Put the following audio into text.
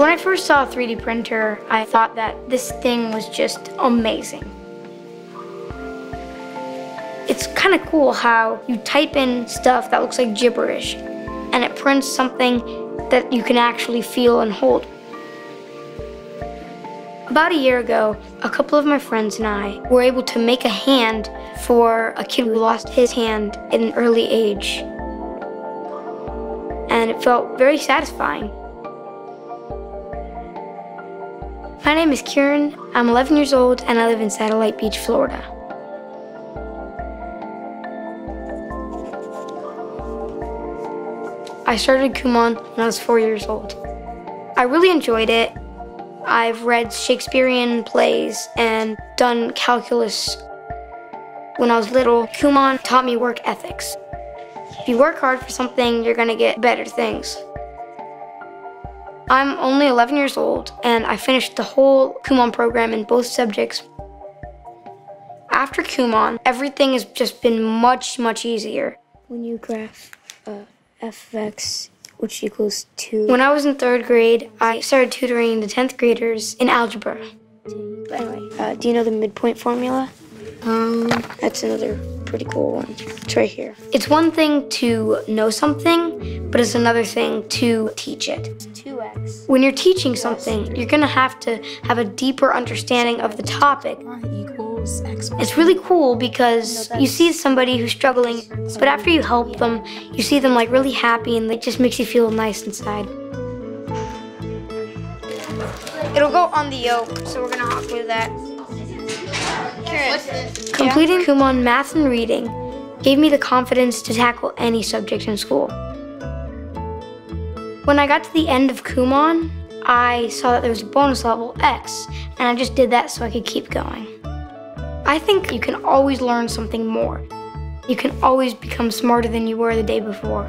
When I first saw a 3D printer, I thought that this thing was just amazing. It's kind of cool how you type in stuff that looks like gibberish and it prints something that you can actually feel and hold. About a year ago, a couple of my friends and I were able to make a hand for a kid who lost his hand at an early age. And it felt very satisfying. My name is Kiran. I'm 11 years old and I live in Satellite Beach, Florida. I started Kumon when I was four years old. I really enjoyed it. I've read Shakespearean plays and done calculus. When I was little, Kumon taught me work ethics. If you work hard for something, you're gonna get better things. I'm only 11 years old, and I finished the whole Kumon program in both subjects. After Kumon, everything has just been much, much easier. When you graph uh, f of x which equals 2. When I was in third grade, I started tutoring the 10th graders in algebra. But anyway, uh, do you know the midpoint formula? Um, That's another pretty cool one. It's right here. it's one thing to know something, but it's another thing to teach it. 2x When you're teaching something, you're gonna have to have a deeper understanding of the topic. equals x It's really cool because you see somebody who's struggling, but after you help them, you see them like really happy and it just makes you feel nice inside. It'll go on the yoke, so we're gonna hop with that. Completing Kumon math and reading gave me the confidence to tackle any subject in school. When I got to the end of Kumon, I saw that there was a bonus level, X, and I just did that so I could keep going. I think you can always learn something more. You can always become smarter than you were the day before.